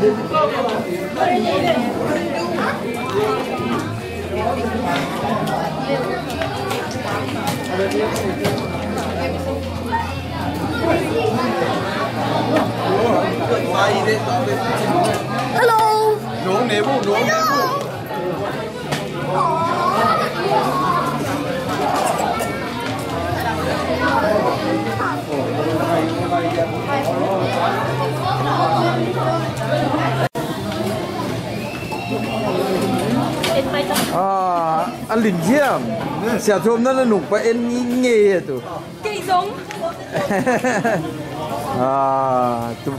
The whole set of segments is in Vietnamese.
Hello, Hello. À, anh Linh Diệm Xả thôm nó là nục và em nghề tụ Cây giống. À, tụ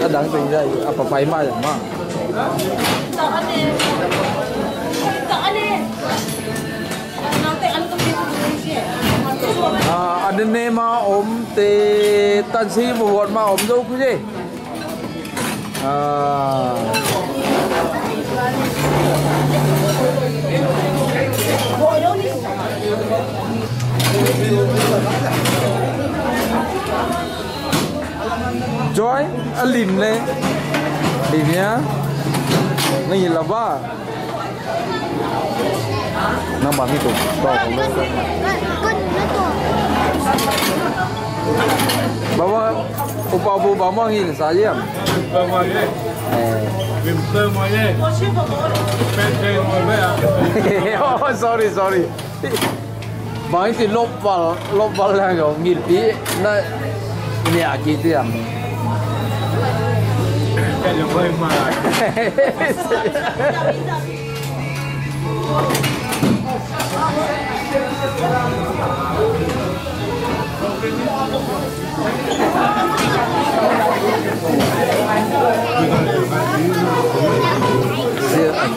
Nó đáng tình phải mà chẳng mà ăn đi. Tao ăn đi. Nanti ăn cơm đi. À, anh nên mà ốm tê Tân sĩ một bọn mà ốm dâu cái gì À Joy, Lin này Lin nhá. Này là ba. Nó mà mi tụ Đỏ của nó Bawa bama ngil saja. Tơ mà nhé, Eh. vìm tơ mà nhé. Phen phen mà bé à. oh, sorry sorry. Bang itu lopal lopal lah kau ngil pi na ni aki tu yang. Cái gì hơi mà.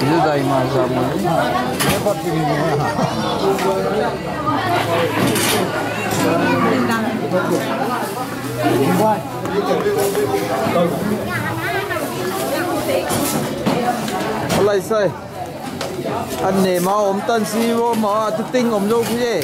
Itu dari masa Hebat ini. Lại say. Anh nè mà ôm tan si vô mà tôi tin ôm vô cái.